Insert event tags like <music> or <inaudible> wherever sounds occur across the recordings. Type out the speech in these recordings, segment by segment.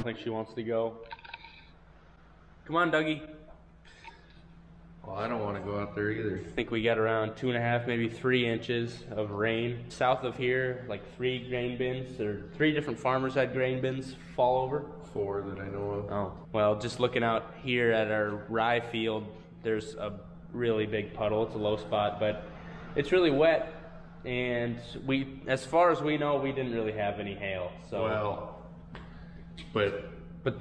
don't think she wants to go. Come on, Dougie. Well, I don't want to go out there either. I think we got around two and a half, maybe three inches of rain. South of here, like three grain bins, or three different farmers had grain bins fall over. Four that I know of. Oh, well, just looking out here at our rye field, there's a really big puddle. It's a low spot, but it's really wet. And we, as far as we know, we didn't really have any hail. So, Well, but but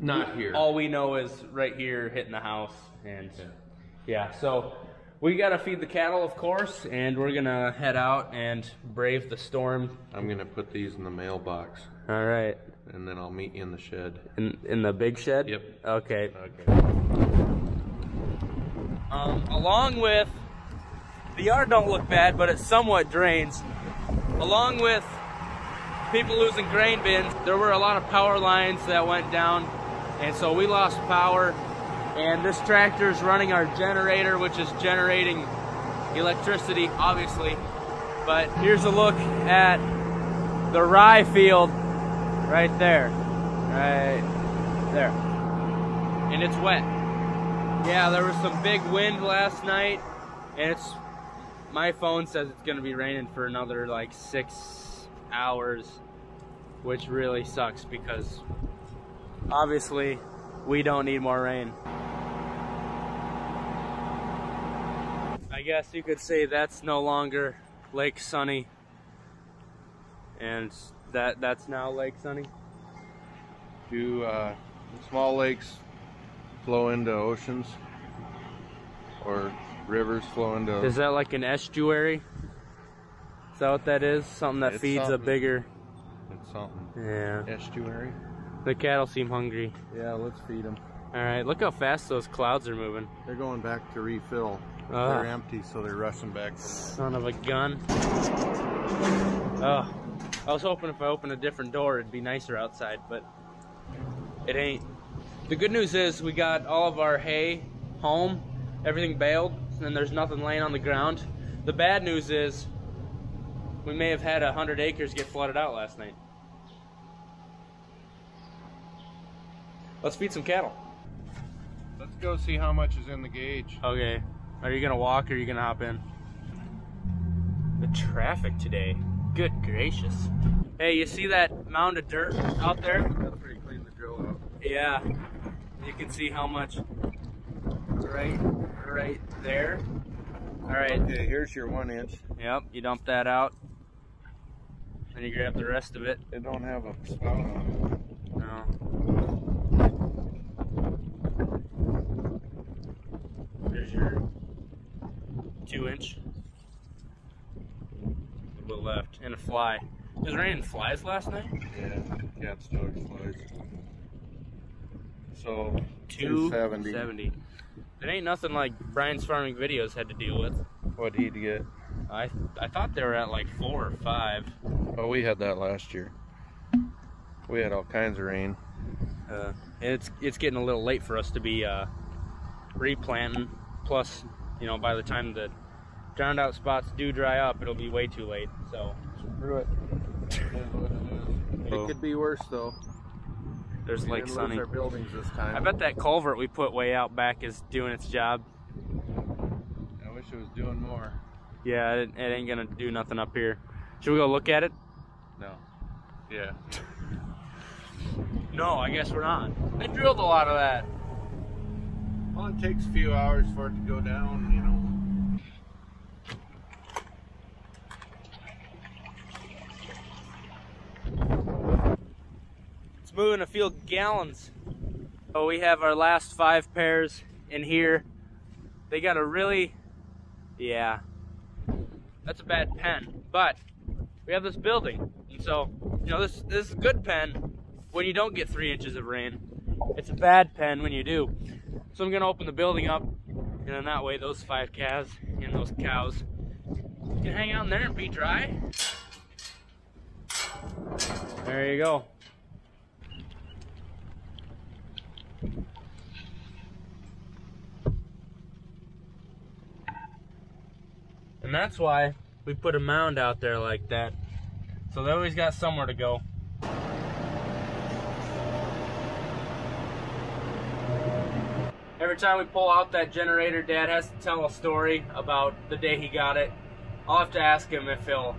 not here. all we know is right here hitting the house. And yeah, so we got to feed the cattle, of course, and we're going to head out and brave the storm. I'm gonna put these in the mailbox, All right. and then I'll meet you in the shed. In, in the big shed? Yep. Okay. Okay. Um, along with the yard don't look bad, but it somewhat drains. Along with people losing grain bins, there were a lot of power lines that went down, and so we lost power. And this tractor is running our generator, which is generating electricity, obviously. But here's a look at the rye field right there, right there, and it's wet. Yeah, there was some big wind last night, and it's my phone says it's gonna be raining for another like six hours, which really sucks because obviously we don't need more rain. I guess you could say that's no longer Lake Sunny, and that that's now Lake Sunny. Do uh, small lakes flow into oceans, or rivers flow into? Is that like an estuary? Is that what that is? Something that It's feeds a bigger. It's something. Yeah. Estuary. The cattle seem hungry. Yeah, let's feed them. All right, look how fast those clouds are moving. They're going back to refill. Ah. They're empty, so they're rushing back. Son of a gun. Oh, I was hoping if I opened a different door, it'd be nicer outside, but it ain't. The good news is we got all of our hay home, everything baled, and there's nothing laying on the ground. The bad news is we may have had a hundred acres get flooded out last night. Let's feed some cattle. Let's go see how much is in the gauge. Okay. Are you gonna walk or are you gonna hop in? The traffic today. Good gracious. Hey, you see that mound of dirt out there? That's pretty clean the drill out. Yeah. You can see how much right right there. Alright. Okay, here's your one inch. Yep, you dump that out. Then you grab the rest of it. They don't have a spout on No. There's your two inch. A little left. And a fly. It was raining flies last night? Yeah, cats, dogs, flies. So, 270. 270. It ain't nothing like Brian's farming videos had to deal with. What'd he get? I I thought they were at like four or five. Oh, we had that last year. We had all kinds of rain. Uh, it's it's getting a little late for us to be uh, replanting. Plus, you know, by the time the drowned out spots do dry up, it'll be way too late. So Screw it. It could be worse though. there's We Lake Sunny. our buildings this time. I bet that culvert we put way out back is doing its job. I wish it was doing more. Yeah, it, it ain't gonna do nothing up here. Should we go look at it? No. Yeah. No, I guess we're not. They drilled a lot of that. Well, it takes a few hours for it to go down, you know. It's moving a few gallons. So we have our last five pairs in here. They got a really, yeah, that's a bad pen. But we have this building, and so you know this this is a good pen when you don't get three inches of rain. It's a bad pen when you do. So I'm gonna open the building up, and then that way those five calves and those cows can hang out in there and be dry. There you go. And that's why we put a mound out there like that. So they always got somewhere to go. Every time we pull out that generator, Dad has to tell a story about the day he got it. I'll have to ask him if he'll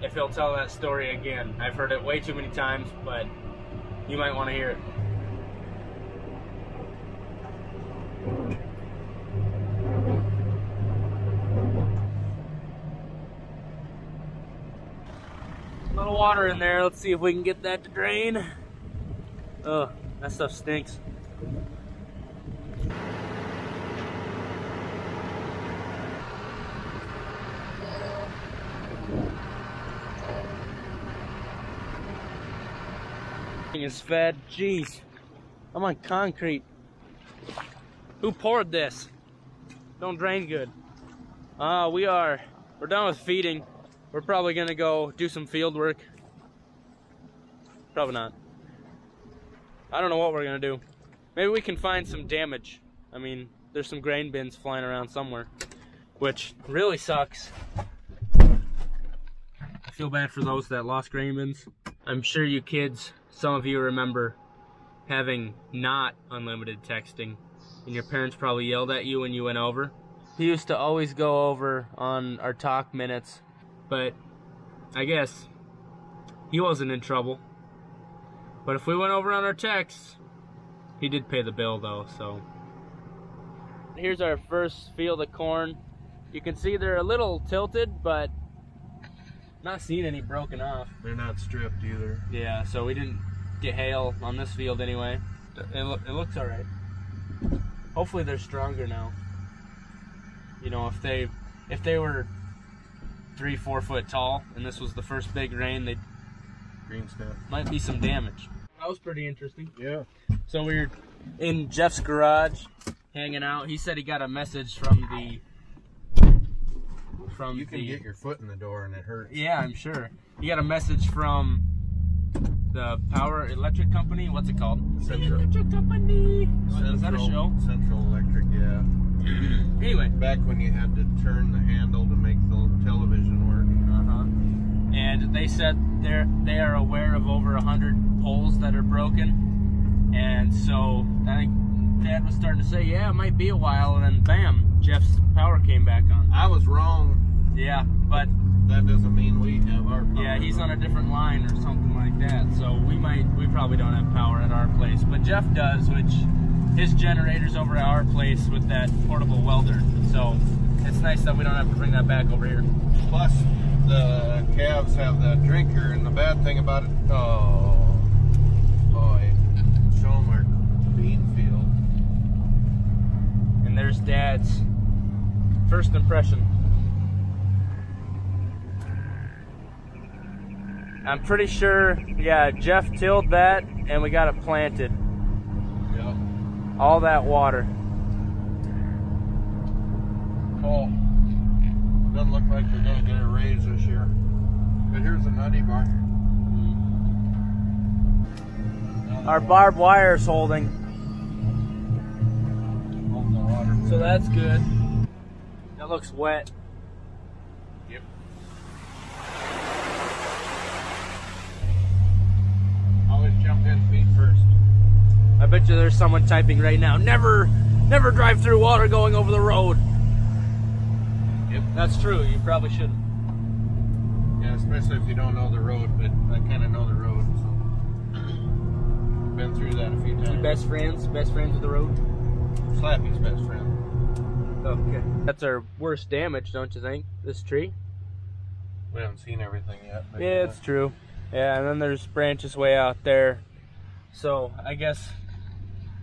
if he'll tell that story again. I've heard it way too many times, but you might want to hear it. Water in there. Let's see if we can get that to drain. Oh, that stuff stinks. is fed. Jeez, I'm on concrete. Who poured this? Don't drain good. Uh, we are, we're done with feeding. We're probably gonna go do some field work. Probably not. I don't know what we're gonna do. Maybe we can find some damage. I mean, there's some grain bins flying around somewhere, which really sucks. I feel bad for those that lost grain bins. I'm sure you kids, some of you remember having not unlimited texting, and your parents probably yelled at you when you went over. He used to always go over on our talk minutes, but I guess he wasn't in trouble. But if we went over on our checks, he did pay the bill though, so. Here's our first field of corn. You can see they're a little tilted, but not seeing any broken off. They're not stripped either. Yeah, so we didn't get hail on this field anyway. It, lo it looks all right. Hopefully they're stronger now. You know, if they if they were three, four foot tall, and this was the first big rain, they green snap might be some damage. That was pretty interesting. Yeah. So we are in Jeff's garage, hanging out. He said he got a message from the from you can the, get your foot in the door and it hurts. Yeah, I'm sure. He got a message from the power electric company. What's it called? Central. Electric company. Central, Is that a show? Central Electric, yeah. <clears throat> anyway. Back when you had to turn the handle to make the television work. Uh huh. And they said they're they are aware of over a hundred poles that are broken, and so I think Dad was starting to say, yeah, it might be a while, and then bam, Jeff's power came back on. I was wrong. Yeah, but that doesn't mean we have our power. Yeah, he's on a different line or something like that. So we might, we probably don't have power at our place, but Jeff does, which his generator's over at our place with that portable welder. So it's nice that we don't have to bring that back over here. Plus, the calves have that drinker, and the bad thing about it, oh, oh boy, show them our bean field. And there's Dad's first impression. I'm pretty sure, yeah, Jeff tilled that and we got it planted. Yep. All that water. Oh, doesn't look like we're gonna get a raise this year. But here's a nutty bar. Hmm. Our barbed wire's holding. Holding the water. So that's good. That looks wet. Yep. Always jump in feet first. I bet you there's someone typing right now. Never, never drive through water going over the road. Yep. That's true. You probably shouldn't. Yeah, especially if you don't know the road, but I kind of know the road, so. Been through that a few times. You best friends, best friends of the road. Slappy's best friend. Okay. That's our worst damage, don't you think? This tree. We haven't seen everything yet. but, Yeah, uh, it's true. Yeah, and then there's branches way out there. So I guess,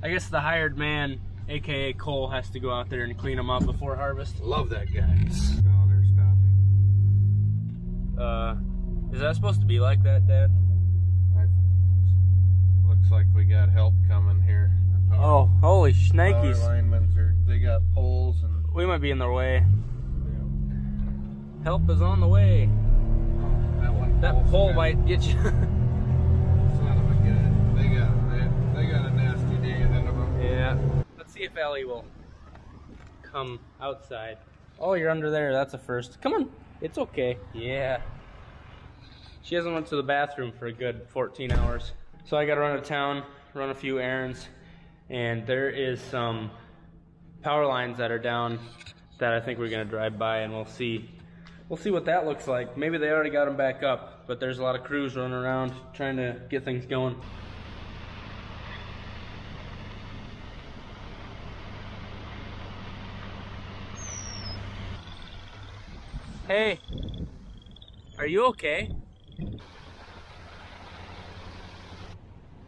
I guess the hired man, aka Cole, has to go out there and clean them up before harvest. Love that guy. Oh, they're stopping. Uh, is that supposed to be like that, Dad? I, looks like we got help coming here. Oh, holy shnikes! are, they got poles and We might be in their way. Help is on the way. that one. That pole might get you. Son of a gun. They got they, they got a nasty day ahead of them. yeah. See if Ellie will come outside. Oh, you're under there. That's a first. Come on. It's okay. Yeah. She hasn't went to the bathroom for a good 14 hours. So I got to run to town, run a few errands, and there is some power lines that are down that I think we're gonna drive by and we'll see we'll see what that looks like. Maybe they already got them back up, but there's a lot of crews running around trying to get things going. Hey, are you okay?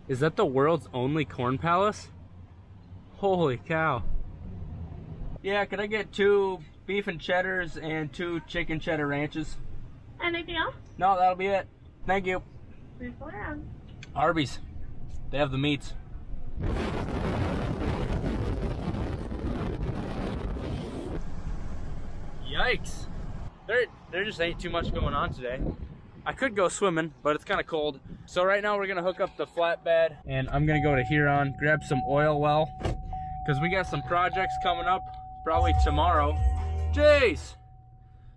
Is that the world's only corn palace? Holy cow. Yeah, could I get two beef and cheddars and two chicken cheddar ranches? Anything else? No, that'll be it. Thank you. Please go around. Arby's. They have the meats. Yikes. There, there just ain't too much going on today. I could go swimming, but it's kind of cold. So right now we're gonna hook up the flatbed and I'm gonna go to Huron, grab some oil well, because we got some projects coming up, probably tomorrow. Jace!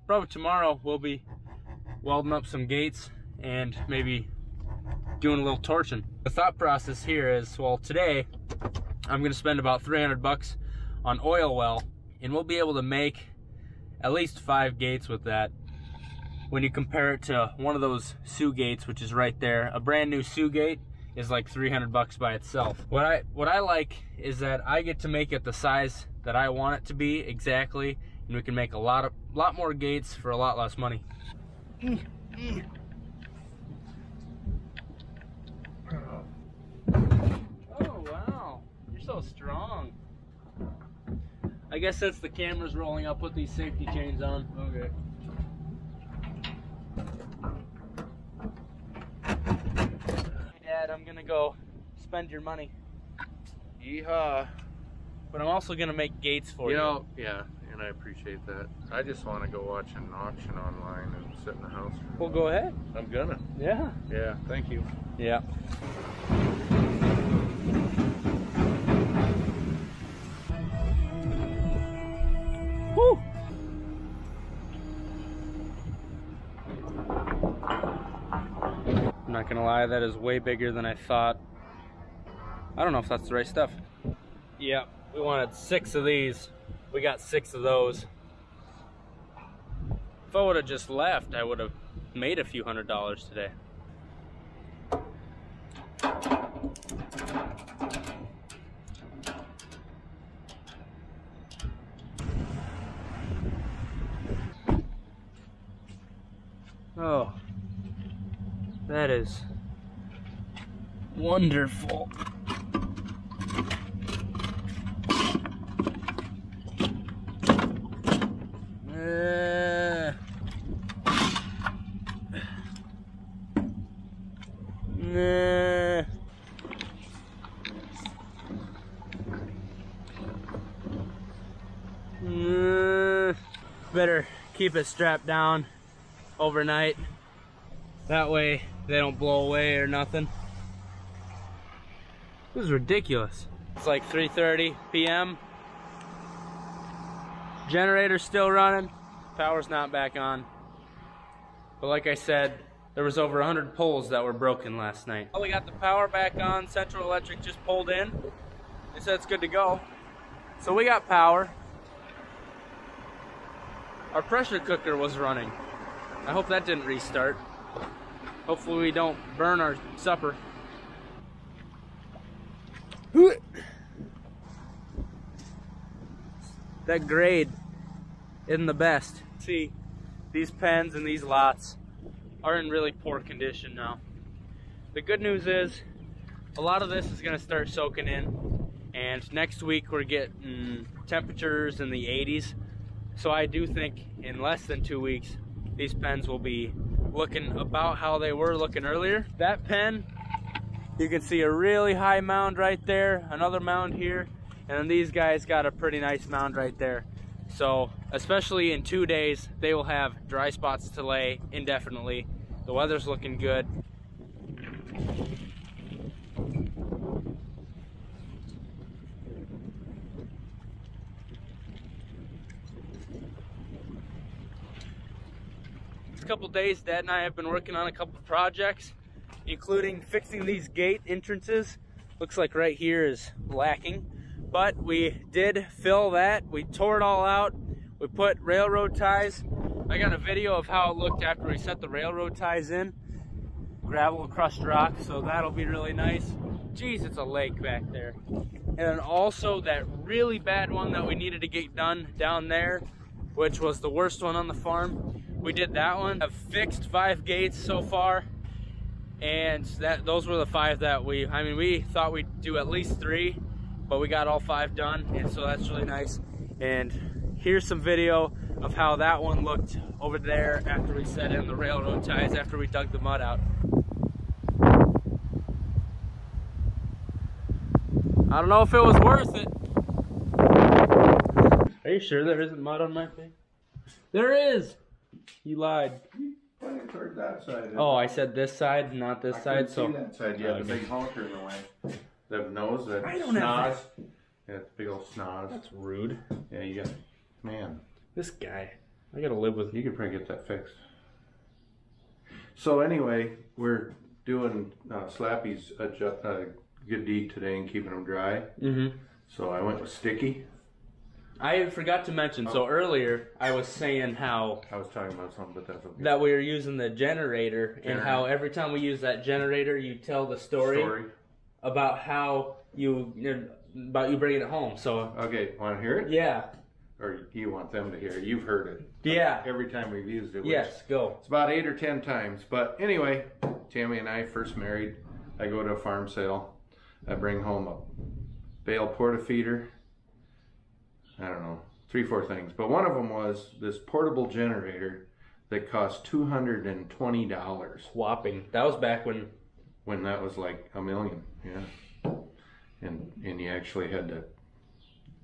Probably tomorrow we'll be welding up some gates and maybe doing a little torching. The thought process here is, well, today I'm gonna spend about 300 bucks on oil well, and we'll be able to make at least five gates with that. When you compare it to one of those Sioux gates, which is right there, a brand new Sioux gate is like 300 bucks by itself. What I what I like is that I get to make it the size that I want it to be exactly, and we can make a lot of lot more gates for a lot less money. Oh wow, you're so strong. I guess since the cameras rolling. I'll put these safety chains on. Okay. Hey Dad, I'm gonna go spend your money, Yeehaw. but I'm also gonna make gates for You you. know, yeah, and I appreciate that. I just want to go watch an auction online and sit in the house. Well, go ahead. I'm gonna. Yeah. Yeah, thank you. Yeah. I'm not gonna lie, that is way bigger than I thought. I don't know if that's the right stuff. Yeah, we wanted six of these. We got six of those. If I would have just left, I would have made a few hundred dollars today. Oh, that is wonderful. Uh, nah. Uh, better keep it strapped down overnight. That way they don't blow away or nothing. This is ridiculous. It's like 3.30 p.m. Generator's still running. Power's not back on. But like I said, there was over 100 poles that were broken last night. Well, we got the power back on. Central Electric just pulled in. They said it's good to go. So we got power. Our pressure cooker was running. I hope that didn't restart. Hopefully we don't burn our supper. That grade isn't the best. See, these pens and these lots are in really poor condition now. The good news is a lot of this is gonna start soaking in and next week we're getting temperatures in the 80s. So I do think in less than two weeks, these pens will be looking about how they were looking earlier. That pen, you can see a really high mound right there, another mound here, and then these guys got a pretty nice mound right there. So, especially in two days, they will have dry spots to lay indefinitely. The weather's looking good. Couple days, Dad and I have been working on a couple projects, including fixing these gate entrances. Looks like right here is lacking, but we did fill that. We tore it all out. We put railroad ties. I got a video of how it looked after we set the railroad ties in. Gravel crushed rock, so that'll be really nice. Jeez, it's a lake back there. And then also that really bad one that we needed to get done down there, which was the worst one on the farm. We did that one. I've fixed five gates so far. And that those were the five that we, I mean, we thought we'd do at least three, but we got all five done. And so that's really nice. And here's some video of how that one looked over there after we set in the railroad ties, after we dug the mud out. I don't know if it was worth it. Are you sure there isn't mud on my face? There is! You lied. Toward that side. Oh, I said this side, not this I side, so. see that side. Yeah, the big honker in the way. The nose, that I don't have. Yeah, it's big old snoz. That's rude. Yeah, you got, man, This guy. I gotta live with you could probably get that fixed. So anyway, we're doing uh, Slappy's adjust, uh, good deed today and keeping them dry. Mm-hmm. So I went with sticky. I forgot to mention, so oh. earlier I was saying how I was talking about something, but that's okay. that we were using the generator and Generator. how every time we use that generator, you tell the story, Story. about how you about you bringing it home. So Okay, want to hear it? yeah, Or you want them to hear it? You've heard it. yeah, Every time we've used it. which- yes, go. It's about eight or ten times. But anyway, Tammy and I first married. I go to a farm sale. I bring home a bale portafeeder. I don't know, three, four things. But one of them was this portable generator that cost two hundred and twenty dollars Whopping. That was back when. when that was like a million. Yeah, and and you actually had to.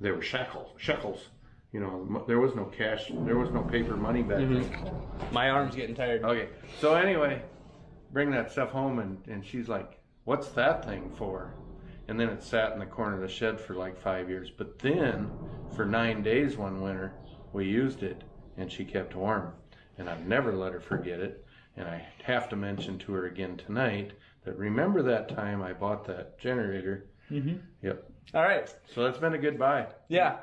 They were shekels, shekels. You know, there was no cash. There was no paper money back mm-hmm. then. My arm's getting tired. Okay. So anyway, bring that stuff home and, and she's like, What's that thing for? And then it sat in the corner of the shed for like five years. But then for nine days one winter we used it and she kept warm. And I've never let her forget it. And I have to mention to her again tonight that remember that time I bought that generator? Mm-hmm. Yep. All right. So that's been a good buy. Yeah.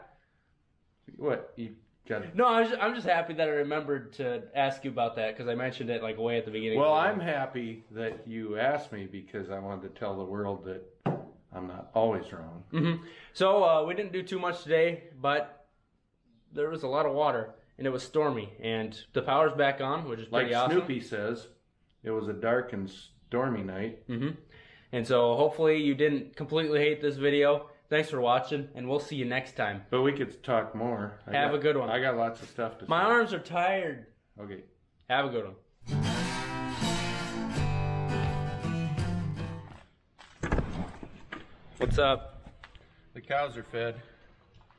What? You got No, I was just, I'm just happy that I remembered to ask you about that because I mentioned it like way at the beginning. Well, I'm happy that you asked me because I wanted to tell the world that I'm not always wrong. hmm So uh, we didn't do too much today, but there was a lot of water and it was stormy, and the power's back on, which is Like pretty awesome. Snoopy says, it was a dark and stormy night. hmm And so hopefully you didn't completely hate this video. Thanks for watching, and we'll see you next time. But we could talk more. I Have got- a good one. I got lots of stuff to My say. arms are tired. Okay. Have a good one. Up? The cows are fed.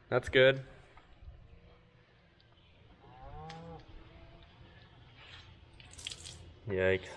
That's good. Yikes.